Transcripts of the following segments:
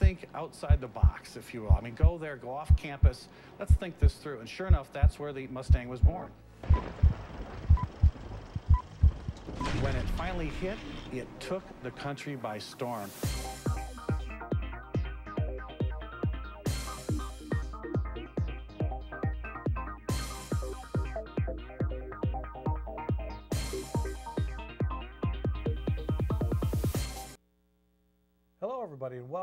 think outside the box, if you will. I mean, go there, go off campus. Let's think this through. And sure enough, that's where the Mustang was born. When it finally hit, it took the country by storm.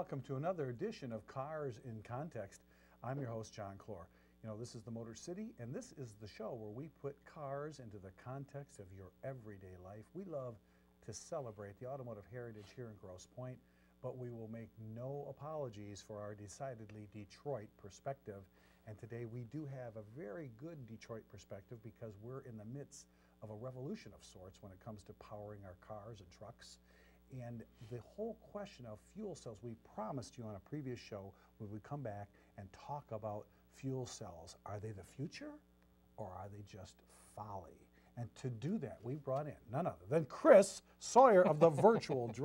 Welcome to another edition of Cars in Context. I'm your host, John Clor. You know, this is the Motor City, and this is the show where we put cars into the context of your everyday life. We love to celebrate the automotive heritage here in Grosse Pointe, but we will make no apologies for our decidedly Detroit perspective. And today we do have a very good Detroit perspective because we're in the midst of a revolution of sorts when it comes to powering our cars and trucks. And the whole question of fuel cells, we promised you on a previous show when we would come back and talk about fuel cells. Are they the future or are they just folly? And to do that, we brought in none other than Chris Sawyer of the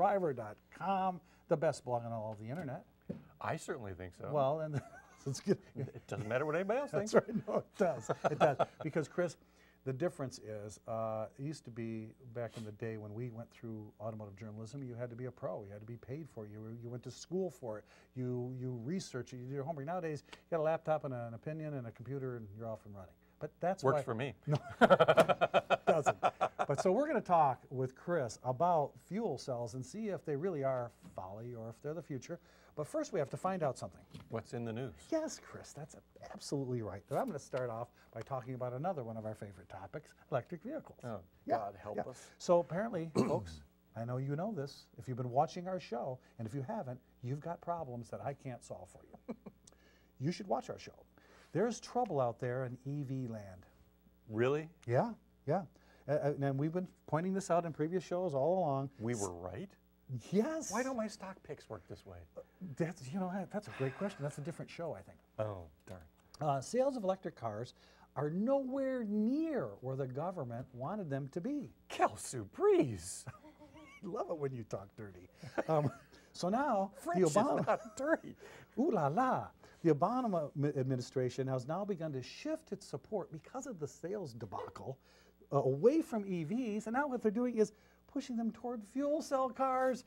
virtualdriver.com, the best blog on all of the internet. I certainly think so. Well, and it's good. it doesn't matter what anybody else thinks. That's thinks. right. No, it does. It does. Because, Chris, the difference is, uh, it used to be back in the day when we went through automotive journalism, you had to be a pro. You had to be paid for it. You, you went to school for it. You, you researched it. You did your homework. Nowadays, you got a laptop and an opinion and a computer, and you're off and running. But that's Works why, for me. doesn't. But so we're going to talk with Chris about fuel cells and see if they really are folly or if they're the future. But first, we have to find out something. What's in the news? Yes, Chris, that's absolutely right. But I'm going to start off by talking about another one of our favorite topics electric vehicles. Oh, God help us. So, apparently, folks, I know you know this. If you've been watching our show, and if you haven't, you've got problems that I can't solve for you. you should watch our show. There's trouble out there in EV land. Really? Yeah, yeah. Uh, uh, and we've been pointing this out in previous shows all along. We were right? Yes. Why don't my stock picks work this way? That's, you know, that's a great question. That's a different show, I think. Oh, darn. Uh, sales of electric cars are nowhere near where the government wanted them to be. Kel Surprise! Love it when you talk dirty. Um, so now French the Obama, dirty. ooh la la, the Obama administration has now begun to shift its support because of the sales debacle uh, away from EVs, and now what they're doing is pushing them toward fuel cell cars.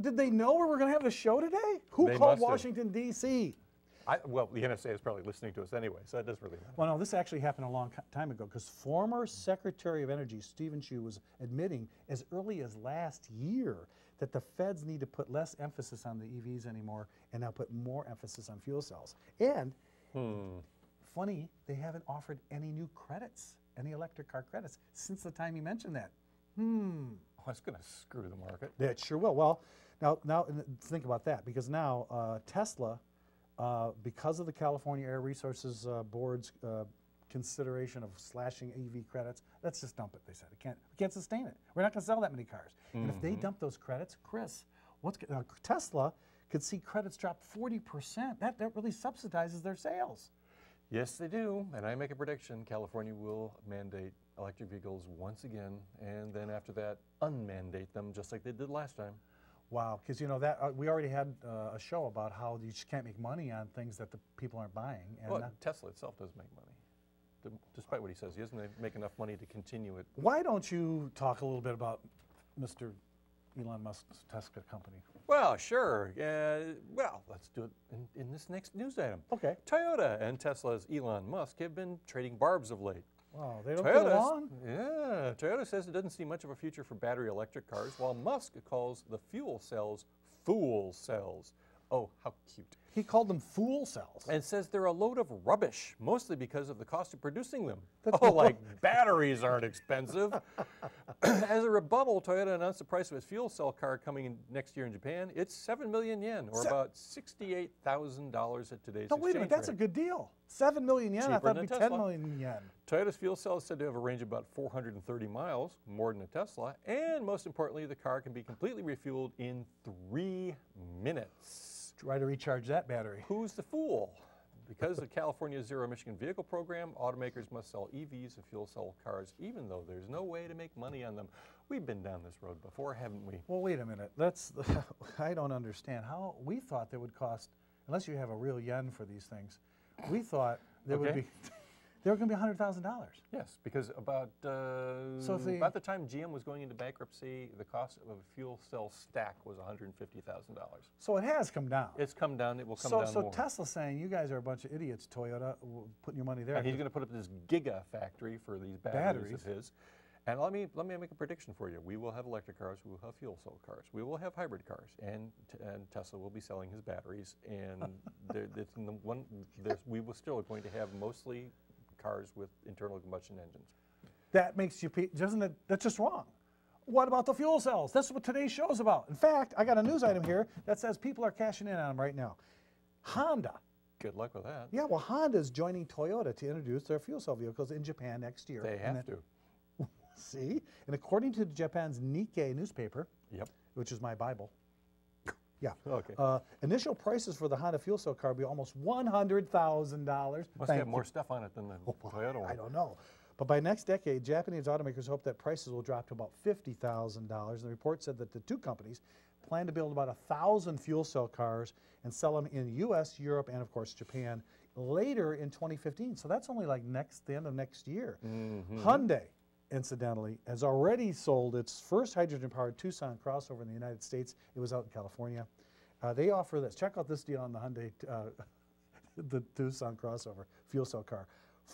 Did they know we were going to have a show today? Who They called. Washington D.C.? I, well, the NSA is probably listening to us anyway, so that doesn't really matter. Well, no, this actually happened a long time ago because former Secretary of Energy Steven Chu was admitting as early as last year that the feds need to put less emphasis on the EVs anymore and now put more emphasis on fuel cells. And funny, they haven't offered any new credits, any electric car credits, since the time he mentioned that. Hmm. Oh, that's going to screw the market. It sure will. Well, now, now think about that because now uh, Tesla, uh, because of the California Air Resources uh, Board's uh, consideration of slashing EV credits, let's just dump it. They said it can't. We can't sustain it. We're not going to sell that many cars. And if they dump those credits, Chris, what's now, Tesla could see credits drop 40 percent. That that really subsidizes their sales. Yes, they do. And I make a prediction California will mandate electric vehicles once again, and then after that, unmandate them just like they did last time. Wow, because you know that uh, we already had uh, a show about how you just can't make money on things that the people aren't buying. And Well, Tesla itself does make money. Despite what he says, he doesn't make enough money to continue it. Why don't you talk a little bit about Mr. Elon Musk's Tesla company? Well, sure. Uh, well, let's do it in, in this next news item. Okay. Toyota and Tesla's Elon Musk have been trading barbs of late. Wow, they don't get along? Yeah, Toyota says it doesn't see much of a future for battery electric cars, while Musk calls the fuel cells fool cells. Oh, how cute. He called them fool cells. And says they're a load of rubbish, mostly because of the cost of producing them. oh, like batteries aren't expensive. As a rebuttal, Toyota announced the price of its fuel cell car coming in next year in Japan. It's 7 million yen, or Se- about $68,000 at today's no, wait a minute, that's a good deal. Seven million yen. I thought it'd be ten Tesla. million yen. Toyota's fuel cell is said to have a range of about 430 miles, more than a Tesla, and most importantly, the car can be completely refueled in three minutes. Try to recharge that battery. Who's the fool? Because of California's Zero Emission Vehicle Program, automakers must sell EVs and fuel cell cars even though there's no way to make money on them. We've been down this road before, haven't we? Well, wait a minute. That's I don't understand how we thought they would cost unless you have a real yen for these things. We thought they would be they were going to be hundred thousand dollars. Yes, because about uh, So they- about the time GM was going into bankruptcy, the cost of a fuel cell stack was $150,000. So it has come down. It's come down. It will come so down so more. Tesla's saying you guys are a bunch of idiots, Toyota, putting your money there. and he's going to put up this giga factory for these batteries, Batteries. of his. And let me let me make a prediction for you. We will have electric cars. We will have fuel cell cars. We will have hybrid cars. And and Tesla will be selling his batteries. And there, one there's, we will still are going to have mostly cars with internal combustion engines. that makes you, pe- doesn't it? That's just wrong. What about the fuel cells? That's what today's show is about. In fact, I got a news item here that says people are cashing in on them right now. Honda. Good luck with that. Yeah, well, Honda's joining Toyota to introduce their fuel cell vehicles in Japan next year. They have then- to. See? And according to Japan's Nikkei newspaper, Yep. which is my Bible, yeah. Okay. Uh, initial prices for the Honda fuel cell car will be almost $100,000. Must Thank have more you. stuff on it than the Toyota one. I don't know. But by next decade, Japanese automakers hope that prices will drop to about $50,000. The report said that the two companies plan to build about 1,000 fuel cell cars and sell them in US, Europe, and of course Japan later in 2015. So that's only like next the end of next year. Hyundai, incidentally, has already sold its first hydrogen-powered Tucson crossover in the United States. It was out in California. Uh, they offer this. Check out this deal on the Hyundai uh, the Tucson crossover fuel cell car.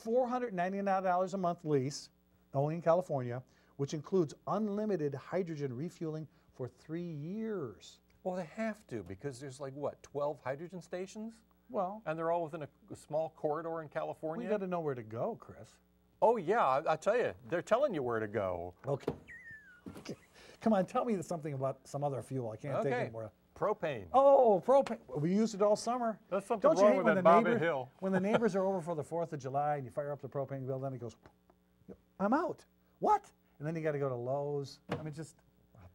$499 a month lease, only in California, which includes unlimited hydrogen refueling for three years. Well, they have to because there's like what 12 hydrogen stations, Well, and they're all within a, a small corridor in California. we got to know where to go, Chris. Oh yeah, I, I tell you, they're telling you where to go. Okay. okay. Come on, tell me something about some other fuel. I can't take Okay. anymore. Propane. Oh, propane. We used it all summer. There's something Don't you wrong hate with when the neighbor- Hill. When the neighbors are over for the 4th of July and you fire up the propane bill, then it goes, I'm out. What? And then you got to go to Lowe's. I mean, just,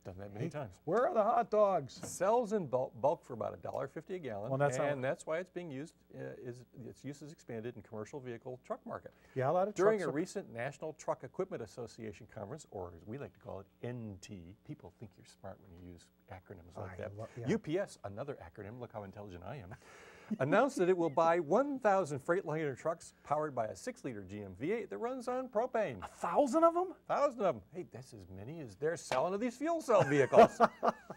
done that many times. where are the hot dogs? Sells in bulk, bulk for about $1.50 a gallon, Well, that's how- and that's why it's being used. Uh, is its use is expanded in commercial vehicle truck market. Yeah, a lot of During trucks a are- recent National Truck Equipment Association conference, or as we like to call it, NT, people think you're smart when you use acronyms like I that. lo- yeah. UPS, another acronym, look how intelligent I am, announced that it will buy 1,000 Freightliner trucks powered by a 6-liter GM V8 that runs on propane. A thousand of them? A thousand of them. Hey, that's as many as they're selling of these fuel cell vehicles.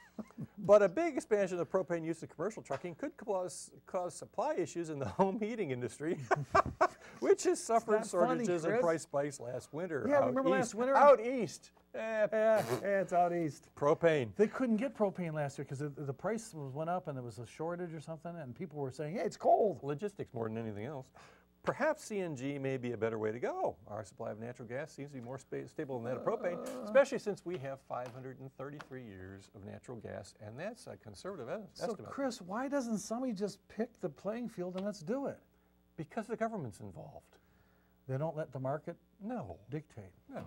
but a big expansion of propane use in commercial trucking could cause, cause supply issues in the home heating industry, which has suffered funny, shortages and price spikes last winter. Yeah, out remember last east. winter? Out east. Eh, Yeah, it's out east. propane. They couldn't get propane last year because the, the price was, went up and there was a shortage or something, and people were saying, "Hey, it's cold." Logistics more than anything else. Perhaps CNG may be a better way to go. Our supply of natural gas seems to be more stable than that of propane, especially since we have 533 years of natural gas, and that's a conservative So, estimate. Chris, why doesn't somebody just pick the playing field and let's do it? Because the government's involved. They don't let the market No, dictate. no.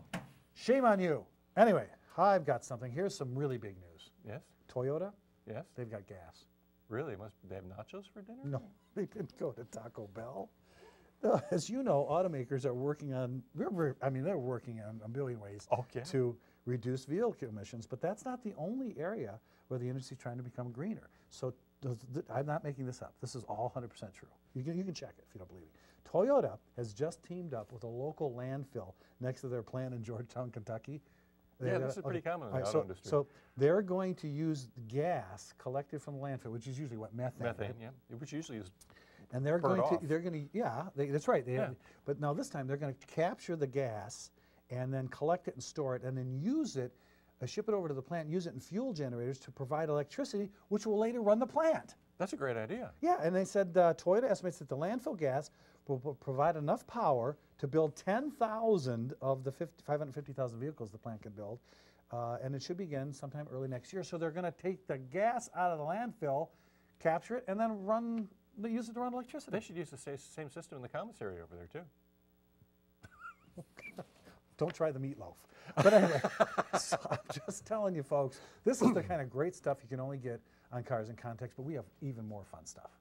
Shame on you. Anyway, I've got something. Here's some really big news. Yes, Toyota, yes. they've got gas. Really? Must they have nachos for dinner? No, they didn't go to Taco Bell. No, As you know, automakers are working on, I mean, they're working on a billion ways Okay. to reduce vehicle emissions, but that's not the only area where the industry's trying to become greener. So I'm not making this up. This is all 100% true. You can, you can check it if you don't believe me. Toyota has just teamed up with a local landfill next to their plant in Georgetown, Kentucky. They Yeah, this is pretty common in the right, auto so, industry. So they're going to use gas collected from the landfill, which is usually what methane. right? Methane, yeah. Which usually is And they're going off. to, they're going to, yeah, they, that's right. They Yeah. have, but now this time they're going to capture the gas and then collect it and store it and then use it, uh, ship it over to the plant, use it in fuel generators to provide electricity, which will later run the plant. that's a great idea. Yeah, and they said uh, Toyota estimates that the landfill gas will, will provide enough power to build 10,000 of the 50, 550,000 vehicles the plant can build. Uh, and it should begin sometime early next year. So they're going to take the gas out of the landfill, capture it, and then run, use it to run electricity. They should use the same system in the commissary over there too. Don't try the meatloaf. But anyway, so I'm just telling you, folks, this is the kind of great stuff you can only get on Cars in Context, but we have even more fun stuff.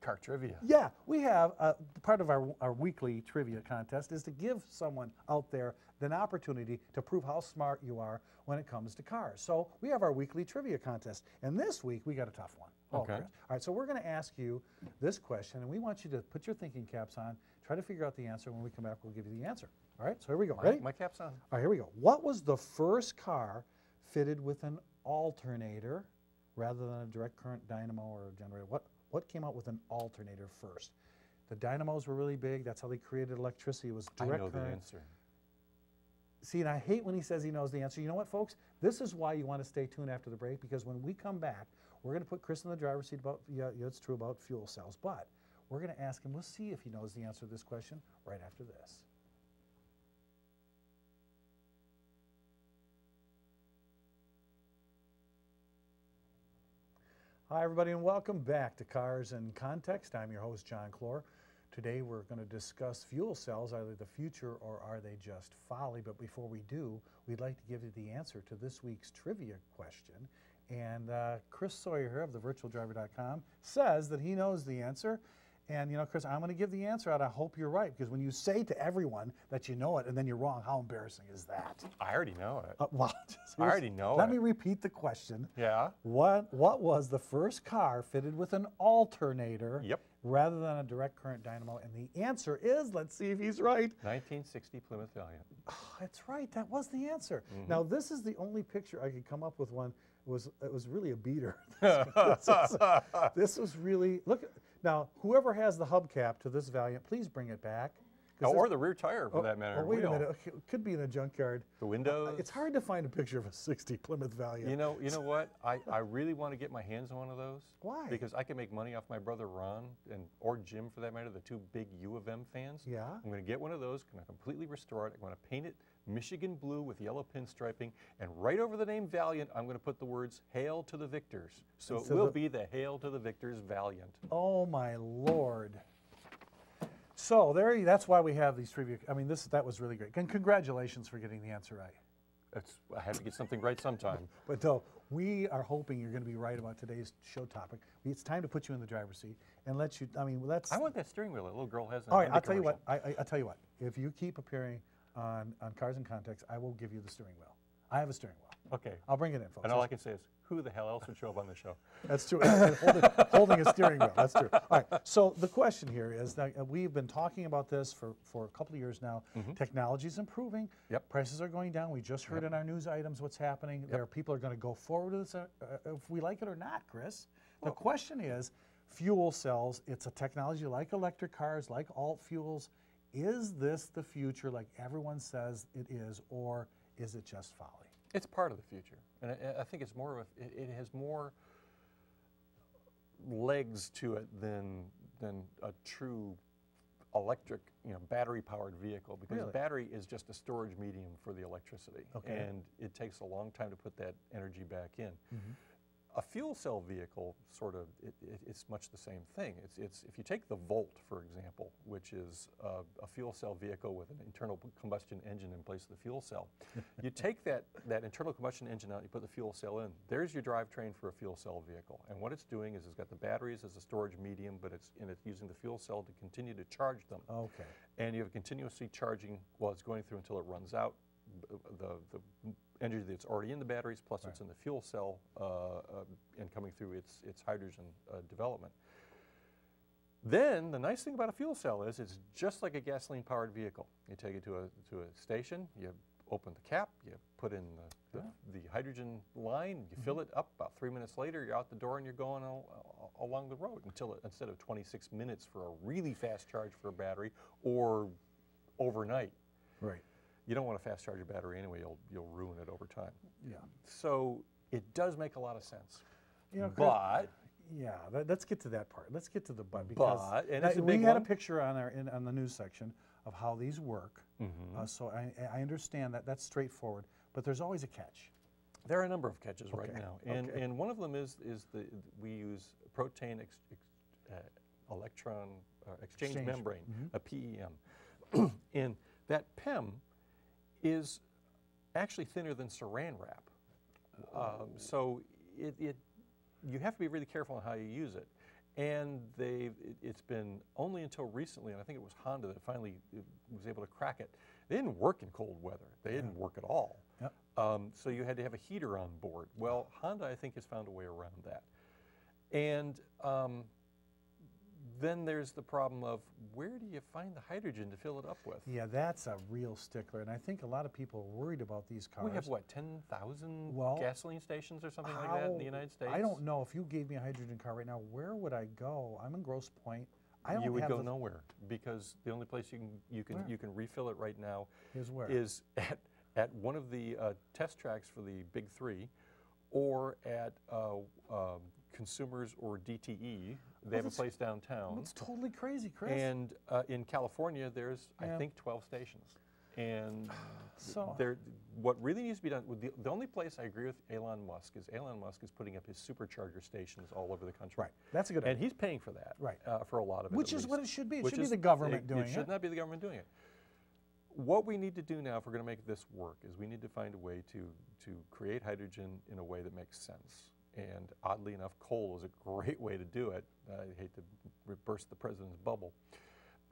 car trivia. Yeah, we have uh, part of our, our weekly trivia contest is to give someone out there an opportunity to prove how smart you are when it comes to cars. So we have our weekly trivia contest, and this week we got a tough one. Okay. All right, so we're going to ask you this question, and we want you to put your thinking caps on, try to figure out the answer. When we come back, we'll give you the answer. All right, so here we go. My, Ready? my cap's on. All right, here we go. What was the first car fitted with an alternator rather than a direct current dynamo or a generator? What what came out with an alternator first? The dynamos were really big. That's how they created electricity. It was direct I know the current. answer. See, and I hate when he says he knows the answer. You know what, folks? This is why you want to stay tuned after the break because when we come back, we're going to put Chris in the driver's seat about, yeah, yeah, it's true about fuel cells, but we're going to ask him, we'll see if he knows the answer to this question right after this. Hi, everybody, and welcome back to Cars in Context. I'm your host, John Clor. Today, we're going to discuss fuel cells. Are they the future or are they just folly? But before we do, we'd like to give you the answer to this week's trivia question. And uh, Chris Sawyer here of thevirtualdriver.com says that he knows the answer. And you know, Chris, I'm going to give the answer out. I hope you're right because when you say to everyone that you know it and then you're wrong, how embarrassing is that? I already know it. Uh, well, I already know Let it. Let me repeat the question. yeah. What what was the first car fitted with an alternator Yep. rather than a direct current dynamo? And the answer is, let's see if he's right. 1960 Plymouth Valiant. Oh, that's right. That was the answer. Mm-hmm. Now this is the only picture I could come up with. One it was it was really a beater. this, is- this was really look. at- Now whoever has the hubcap to this Valiant, please bring it back. Oh, or the rear tire, for oh, that matter. Oh, wait wheel. a minute. Okay, It could be in a junkyard. The windows. Uh, it's hard to find a picture of a 60 Plymouth Valiant. You know, you know what? I, I really want to get my hands on one of those. Why? Because I can make money off my brother Ron and or Jim for that matter, the two big U of M fans. Yeah. I'm going to get one of those. I'm going to completely restore it. I'm going to paint it Michigan blue with yellow pinstriping, and right over the name Valiant, I'm going to put the words "Hail to the Victors." So And it will the- be the "Hail to the Victors Valiant." Oh my lord. So there, you- that's why we have these trivia. I mean, this that was really great. And congratulations for getting the answer right. That's, I have to get something right sometime. But no, we are hoping you're going to be right about today's show topic. It's time to put you in the driver's seat and let you. I mean, let's. I want that steering wheel that little girl has. All I'll tell you what. I, I, I'll tell you what. If you keep appearing on on Cars in Context, I will give you the steering wheel. I have a steering wheel. Okay. I'll bring it in, folks. And all I can say is, who the hell else would show up on the show? That's true. Holding, holding a steering wheel. That's true. All right. So the question here is that uh, we've been talking about this for, for a couple of years now. Technology is improving. Yep. Prices are going down. We just heard in our news items what's happening. There are people are going to go forward with this, uh, uh, if we like it or not, Chris. The question is, fuel cells. It's a technology like electric cars, like alt fuels. Is this the future, like everyone says it is, or is it just folly? It's part of the future, and I, I think it's more of a, it, it has more legs to it than than a true electric, you know, battery-powered vehicle because Really? battery is just a storage medium for the electricity, Okay. and it takes a long time to put that energy back in. Mm-hmm. A fuel cell vehicle, sort of, it, it, it's much the same thing. It's, it's if you take the Volt, for example, which is uh, a fuel cell vehicle with an internal combustion engine in place of the fuel cell, you take that, that internal combustion engine out, you put the fuel cell in. There's your drivetrain for a fuel cell vehicle, and what it's doing is it's got the batteries as a storage medium, but it's and it's using the fuel cell to continue to charge them. Okay. And you have continuously charging while it's going through until it runs out. The, the energy that's already in the batteries, plus it's in the fuel cell uh, uh, and coming through its, its hydrogen uh, development. Then the nice thing about a fuel cell is it's just like a gasoline powered vehicle. You take it to a, to a station, you open the cap, you put in the, the, the hydrogen line, you fill it up. About three minutes later, you're out the door and you're going al- along the road until it, instead of 26 minutes for a really fast charge for a battery or overnight. Right. You don't want to fast charge your battery anyway, you'll, you'll ruin it over time. Yeah. So it does make a lot of sense. You know, But Yeah, let, us get to that part. Let's get to the but because But, and we big had a picture on our in, on the news section of how these work. Mm-hmm. Uh, so I, I understand that that's straightforward, but there's always a catch. There are a number of catches right now, and okay. and one of them is is the we use protein ex, ex, uh, electron uh, exchange, Exchange, membrane, mhm. a PEM, and that PEM is actually thinner than Saran wrap, um, so it, it you have to be really careful on how you use it, And they, it, it's been only until recently, and I think it was Honda that finally uh, was able to crack it. They didn't work in cold weather. They didn't work at all. Yep. Um, so you had to have a heater on board. Well, Honda, I think, has found a way around that. And um, then there's the problem of where do you find the hydrogen to fill it up with? Yeah, that's a real stickler, and I think a lot of people are worried about these cars. We have what, 10,000 Well, gasoline stations or something like that in the United States? I don't know. If you gave me a hydrogen car right now, where would I go? I'm in Grosse Pointe. I don't you would have go nowhere because the only place you can you can Where? you can refill it right now Is where? is at at one of the uh, test tracks for the big three, or at uh, um, Consumers or DTE. They have a place downtown. It's totally crazy, Chris. And uh, in California, there's Yeah. I think 12 stations. And So- there, what really needs to be done, the, the only place I agree with Elon Musk is Elon Musk is putting up his supercharger stations all over the country. right, that's a good And idea. he's paying for that. Right. Uh, for a lot of it. Which is what it should be. It Which should be the government it, doing It should it. not be the government doing it. What we need to do now, if we're going to make this work, is we need to find a way to to create hydrogen in a way that makes sense. And oddly enough, coal is a great way to do it. I hate to burst the president's bubble.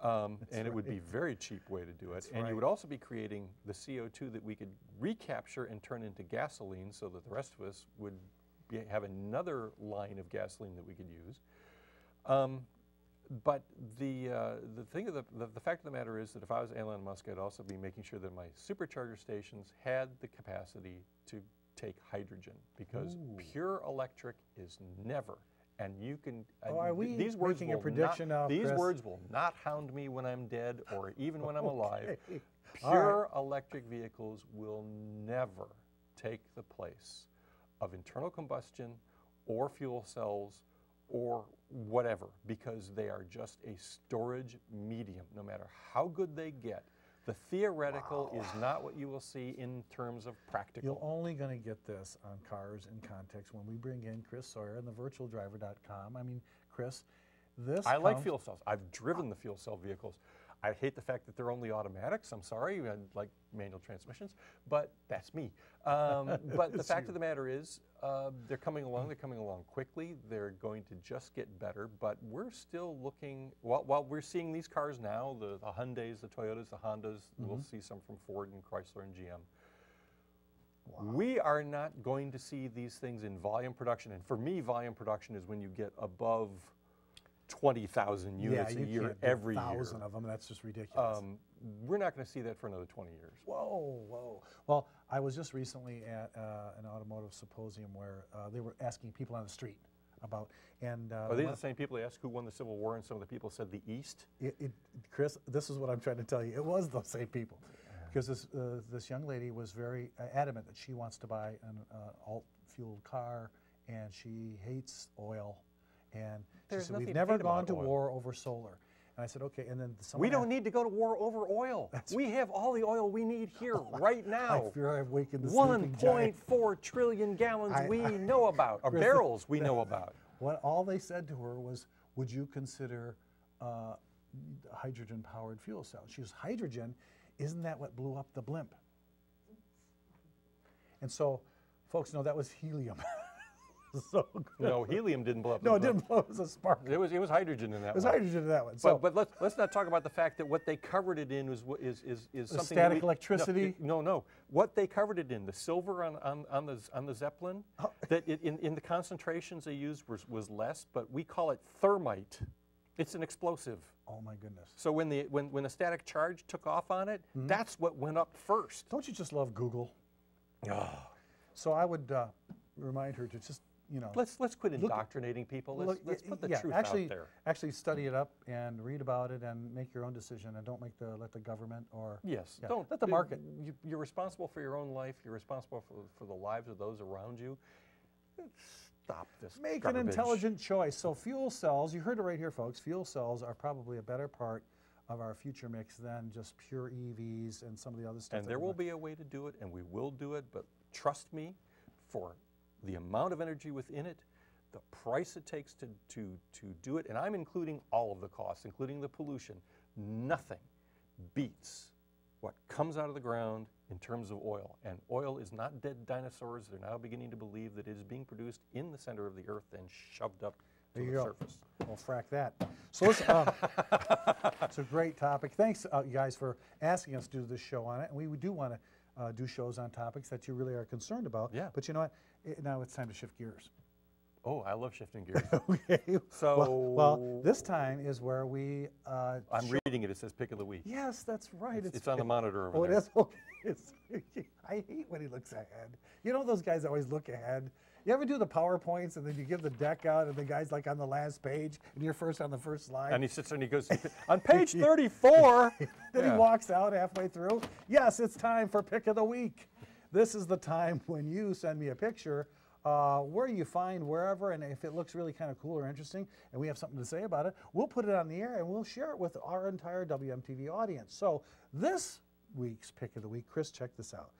Um, and it would be a very cheap way to do it. and right. you would also be creating the CO2 that we could recapture and turn into gasoline so that the rest of us would be, have another line of gasoline that we could use. Um, but the, uh, the thing of the, the, the fact of the matter is that if I was Elon Musk, I'd also be making sure that my supercharger stations had the capacity to take hydrogen because Ooh. pure electric is never. And you can. Oh, are we these words making a prediction not, These Chris? words will not hound me when I'm dead or even when I'm alive. Okay. Right. Pure electric vehicles will never take the place of internal combustion or fuel cells or whatever because they are just a storage medium. No matter how good they get, the theoretical is not what you will see in terms of practical. You're only going to get this on Cars in Context when we bring in Chris Sawyer and the virtualdriver.com. I mean, Chris, this I like fuel cells. I've driven ah. the fuel cell vehicles. I hate the fact that they're only automatics. I'm sorry, I like manual transmissions, but that's me. Um, but the fact you. of the matter is, uh, they're coming along. They're coming along quickly. They're going to just get better. But we're still looking. While, while we're seeing these cars now, the, the Hyundai's, the Toyotas, the Hondas. We'll see some from Ford and Chrysler and GM. We are not going to see these things in volume production. And for me, volume production is when you get above 20,000 units yeah, a year every year. thousand of them. That's just ridiculous. Um, we're not going to see that for another 20 years. Whoa, whoa. Well, I was just recently at uh, an automotive symposium where uh, they were asking people on the street about, and uh, Are these the same people they asked who won the Civil War and some of the people said the East? It, it, Chris, this is what I'm trying to tell you. It was those same people, because this uh, this young lady was very uh, adamant that she wants to buy an uh, alt fueled car, and she hates oil, and There's she said nothing we've to never hate gone to oil." war over solar. And I said, okay. And then We don't need to go to war over oil. we have all the oil we need here right I now. fear I've wakened the sleeping giant. 1.4 trillion gallons I- we I- know about, or barrels we know about. What all they said to her was, "Would you consider uh, hydrogen-powered fuel cells?" She goes, "Hydrogen, isn't that what blew up the blimp?" And so, folks, know that was helium. so good. No, helium didn't blow up. no, it didn't blow. up. It was a spark. It was, it was hydrogen in that It was one. hydrogen in that one. So, But, but let's, let's not talk about the fact that what they covered it in was, is, is, is The something static we- no, electricity? No, no, What they covered it in, the silver on, on, on, the, on the Zeppelin, Oh. that it, in, in the concentrations they used was, was less, but we call it thermite. It's an explosive. oh my goodness! So when the, when, when the static charge took off on it, Hmm? that's what went up first. Don't you just love Google? Ah. So I would uh, remind her to just, you know, Let's, let's quit indoctrinating people. Let's, Look, let's put the yeah, truth actually, out there. Actually, study it up and read about it and make your own decision, and don't make the let the government or Yes, yeah, don't let the market. You, you're responsible for your own life. You're responsible for, for the lives of those around you. Stop this. Make garbage. an intelligent choice. So fuel cells, you heard it right here, folks. Fuel cells are probably a better part of our future mix than just pure EVs and some of the other stuff. And there will be a way to do it, and we will do it. But trust me, for the amount of energy within it, the price it takes to to to do it, and I'm including all of the costs, including the pollution. Nothing beats what comes out of the ground in terms of oil. And oil is not dead dinosaurs. They're now beginning to believe that it is being produced in the center of the earth and shoved up to There the go. surface. We'll frack that. So listen, um, it's a great topic. Thanks, uh, you guys, for asking us to do this show on it. And we, we do want to uh, do shows on topics that you really are concerned about. Yeah. But you know what? It, now it's time to shift gears. Oh, I love shifting gears. okay. well, well, this time is where we. Uh, I'm reading it. It says pick of the week. Yes, that's right. It's, it's on the monitor over Oh, it there. is? Okay. It's, I hate when he looks ahead. You know those guys that always look ahead? You ever do the PowerPoints and then you give the deck out and the guy's like on the last page and you're first on the first slide? And he sits there and he goes, on page 34. then Yeah. he walks out halfway through. Yes, it's time for pick of the week. This is the time when you send me a picture uh, where you find wherever, and if it looks really kind of cool or interesting, and we have something to say about it, we'll put it on the air and we'll share it with our entire WMTV audience. So this week's pick of the week, Chris, check this out.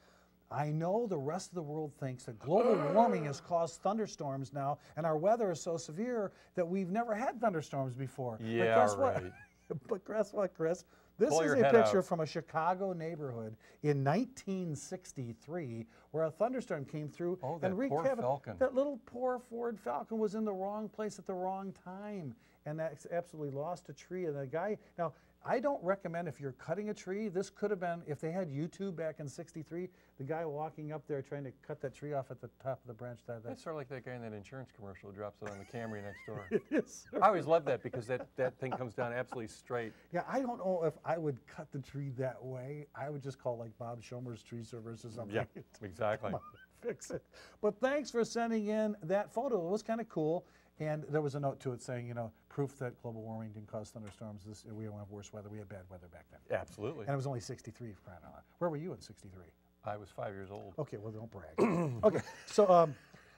I know the rest of the world thinks that global warming has caused thunderstorms now, and our weather is so severe that we've never had thunderstorms before. but Yeah, guess what? right. but guess what, Chris? This Pull is a picture out. from a Chicago neighborhood in 1963 where a thunderstorm came through Oh, and wreaked poor havoc. Falcon. That little poor Ford Falcon was in the wrong place at the wrong time and that's absolutely lost a tree. And the guy, now, I don't recommend if you're cutting a tree, this could have been, if they had YouTube back in 63, the guy walking up there trying to cut that tree off at the top of the branch. That, That's sort of like that guy in that insurance commercial who drops it on the Camry next door. that's, I always love that because that, that thing comes down absolutely straight. Yeah, I don't know if I would cut the tree that way. I would just call like Bob Schomer's tree service or something. Yeah, exactly. Fix it. But thanks for sending in that photo. It was kind of cool. And there was a note to it saying, you know, proof that global warming didn't cause thunderstorms. This, we don't have worse weather. We had bad weather back then. Absolutely. And it was only 63 for crying out loud. Where were you in 63? I was five years old. Okay, well, don't brag. okay, so um,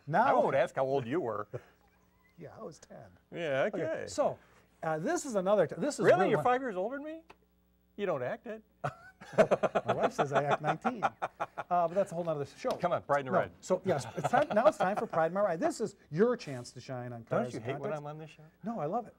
now. I won't ask how old you were. Yeah, I was 10. Yeah, okay. Okay, so uh, this is another. This is really? You're one- five years older than me? You don't act it. My wife says I act 19. Uh, but that's a whole nother show. Come on, Pride and No, Ride. So yes, it's time, now it's time for Pride My Ride. This is your chance to shine on cars. Don't you and hate when I'm on this show? No, I love it.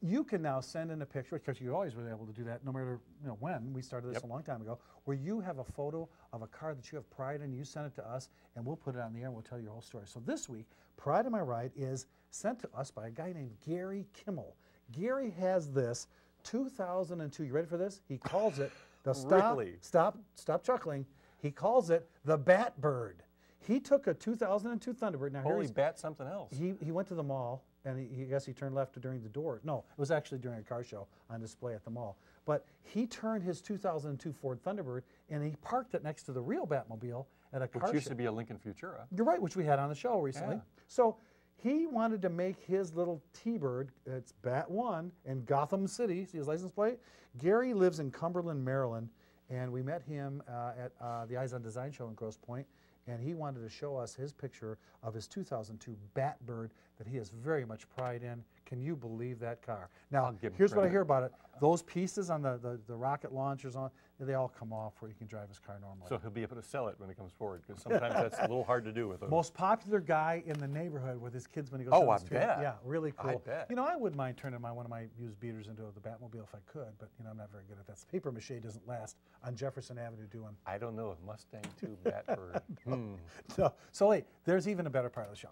You can now send in a picture because you always were able to do that, no matter you know when. We started this Yep. a long time ago, where you have a photo of a car that you have pride in. You send it to us, and we'll put it on the air. and We'll tell your whole story. So this week, Pride of My Ride is sent to us by a guy named Gary Kimmel. Gary has this 2002. You ready for this? He calls it the stop. Really? Stop. Stop chuckling. He calls it the Bat Bird. He took a 2002 Thunderbird. Now Holy he's- bat, something else. he, he went to the mall and he, I guess he turned left during the door. No, it was actually during a car show on display at the mall. But he turned his 2002 Ford Thunderbird and he parked it next to the real Batmobile at a car Which car used show. to be a Lincoln Futura. You're right, which we had on the show recently. Yeah. So he wanted to make his little T-Bird, it's Bat One in Gotham City. See his license plate? Gary lives in Cumberland, Maryland, and we met him uh, at uh, the Eyes on Design show in Grosse Pointe, and he wanted to show us his picture of his 2002 Batbird that he has very much pride in. Can you believe that car? Now, him here's what I hear about it. Those pieces on the, the, the rocket launchers on, they all come off where you can drive his car normally. So he'll be able to sell it when it comes forward because sometimes that's a little hard to do with those. Most popular guy in the neighborhood with his kids when he goes Oh, down the I street. bet. Yeah, really cool. I bet. You know, I wouldn't mind turning my one of my used beaters into the Batmobile if I could, but you know, I'm not very good at that. Paper mache doesn't last on Jefferson Avenue doing. I don't know if Mustang 2 Batbird. hmm. So, so wait, there's even a better part of the show.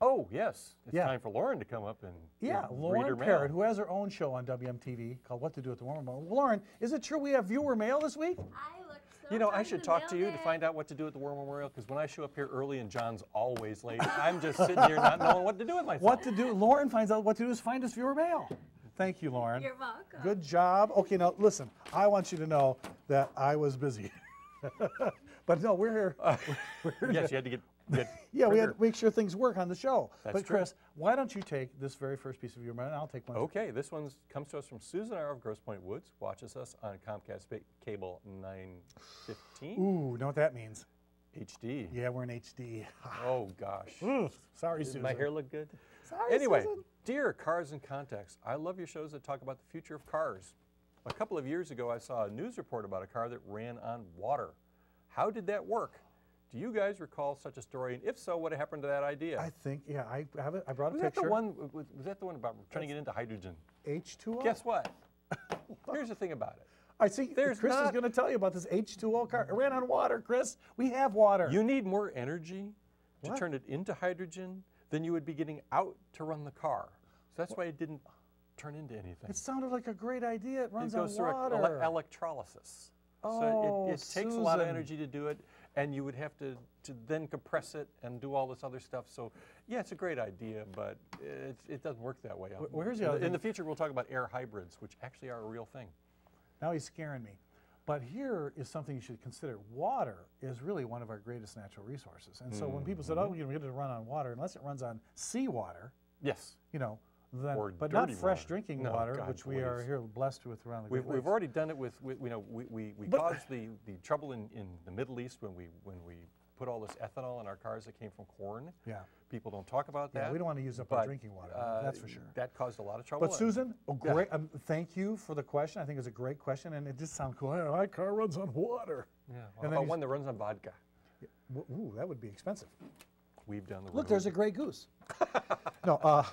Oh, yes. It's Yeah. time for Lauren to come up and Yeah, read her Lauren mail. Parrott, who has her own show on WMTV called What to Do at the War Memorial. Lauren, is it true we have viewer mail this week? I looked so You know, I should talk to you to find out what to do at the War Memorial because when I show up here early and John's always late, I'm just sitting here not knowing what to do with myself. What to do? Lauren finds out what to do is find us viewer mail. Thank you, Lauren. You're welcome. Good job. Okay, now listen, I want you to know that I was busy. but no, we're here. we're here Yes, to- you had to get, get yeah, we had to make sure things work on the show. That's but true. Chris, why don't you take this very first piece of your mail and I'll take one. Okay, this one comes to us from Susan R. of Grosse Pointe Woods. Watches us on Comcast Cable 915 Ooh, know what that means? HD. Yeah, we're in HD. Oh, gosh. Ooh, sorry, Did Susan. my hair look good? Sorry, Anyway, Susan. dear Cars in Context, I love your shows that talk about the future of cars. A couple of years ago, I saw a news report about a car that ran on water. How did that work? Do you guys recall such a story? And if so, what happened to that idea? I think, yeah, I have it. I brought a was that the one? Was, was that the one about turning it into hydrogen? H2O. Guess what? Here's the thing about it. I see. There's Chris is going to tell you about this H2O car. It ran on water, Chris. We have water. You need more energy to What? turn it into hydrogen than you would be getting out to run the car. So that's why it didn't turn into anything. It sounded like a great idea. It runs it goes on through water. ele- electrolysis. Oh, so it, it oh, takes a lot of energy to do it, and you would have to, to then compress it and do all this other stuff. So, yeah, it's a great idea, but it, it doesn't work that way. Wh- where's the in, other in thing? the future, we'll talk about air hybrids, which actually are a real thing. Now he's scaring me. But here is something you should consider. Water is really one of our greatest natural resources. And so when people said, Mm-hmm. oh, you know, we get it to run on water, unless it runs on seawater, Yes. you know, then, Or but not fresh water. drinking No, water, God, which we are here blessed with around the We've, we've already done it with, with you know, we, we, we caused the, the trouble in, in the Middle East when we, when we put all this ethanol in our cars that came from corn. Yeah. People don't talk about Yeah, that. we don't want to use up our drinking water, uh, that's for sure. That caused a lot of trouble. But and- Susan, oh, Yeah. great. Um, thank you for the question. I think it's a great question, and it just sounds cool. Hey, my car runs on water. Yeah. Well, And how then about one that runs on vodka? W- Ooh, that would be expensive. We've done the Look, road. there's a gray goose. no, uh, I've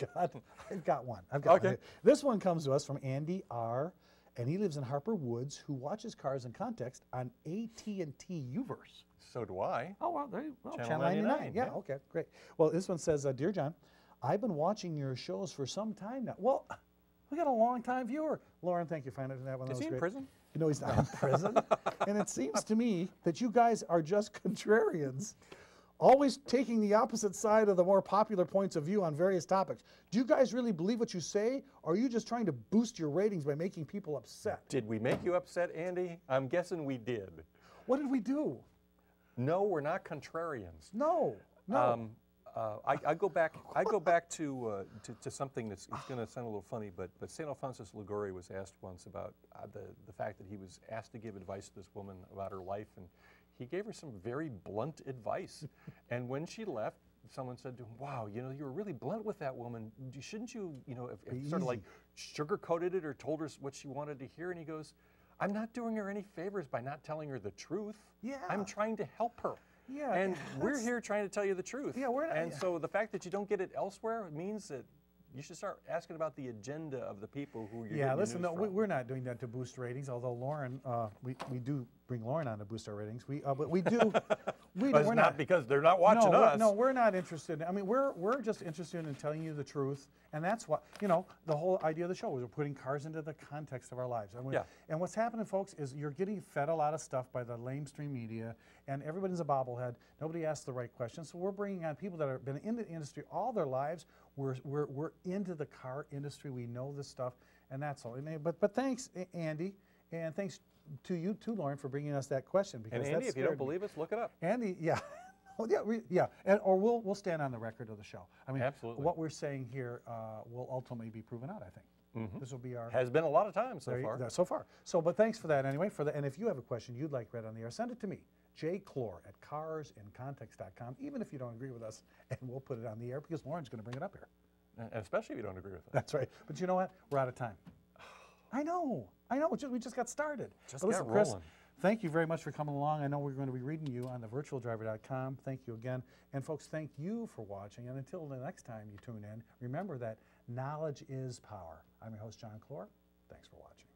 got, I've got one. I've got Okay. one. This one comes to us from Andy R. And he lives in Harper Woods, who watches Cars in Context on AT&T Uverse. So do I. Oh, well, there you well, Channel Channel 99. 99, Yeah, yeah. okay, great. Well, this one says, uh, Dear John, I've been watching your shows for some time now. Well, we got a long time viewer. Lauren, thank you for finding that one. That Is he in great. prison? No, he's not in prison. and it seems to me that you guys are just contrarians, always taking the opposite side of the more popular points of view on various topics. Do you guys really believe what you say, or are you just trying to boost your ratings by making people upset? Did we make you upset, Andy? I'm guessing we did. What did we do? No, we're not contrarians. No, no. Um, uh, I, I go back. I go back to uh, to, to something that's going to sound a little funny, but but Saint Alphonsus Liguori was asked once about uh, the the fact that he was asked to give advice to this woman about her life, and he gave her some very blunt advice. and when she left, someone said to him, "Wow, you know, you were really blunt with that woman. Shouldn't you, you know, have, have sort of like sugarcoated it or told her what she wanted to hear?" And he goes. I'm not doing her any favors by not telling her the truth. Yeah. I'm trying to help her. Yeah, And we're here trying to tell you the truth. Yeah, we're not- And yeah. so the fact that you don't get it elsewhere means that you should start asking about the agenda of the people who you're yeah, listen, no, we, from. we're not doing that to boost ratings. Although Lauren, uh, we, we do bring Lauren on to boost our ratings. We, uh, but we do. we But it's we're not, because they're not watching no, we're- us. No, we're not interested. in- I mean, we're we're just interested in telling you the truth, and that's what you know. The whole idea of the show is we're putting cars into the context of our lives. And, Yeah. and what's happening, folks, is you're getting fed a lot of stuff by the lamestream media, and everybody's a bobblehead. Nobody asks the right questions. So we're bringing on people that have been in the industry all their lives. We're we're we're into the car industry. We know this stuff, and that's all. And, But but thanks, Andy, and thanks to you too, Lauren, for bringing us that question because and Andy, if you don't scared me. believe us, look it up. Andy, yeah. Oh, yeah, we, yeah, and, or we'll we'll stand on the record of the show. I mean, Absolutely. what we're saying here uh, will ultimately be proven out. I think this will be our Has been a lot of times so there you- far. so far. So, but thanks for that anyway. For the and if you have a question you'd like read on the air, send it to me, jclor at carsincontext.com. Even if you don't agree with us, and we'll put it on the air because Lauren's going to bring it up here. And especially if you don't agree with us. That's right. But you know what? We're out of time. I know. I know. We just got started. Just But listen, got Chris, rolling. thank you very much for coming along. I know we're going to be reading you on the virtualdriver.com. Thank you again. And folks, thank you for watching. And until the next time you tune in, remember that knowledge is power. I'm your host, John Clor. Thanks for watching.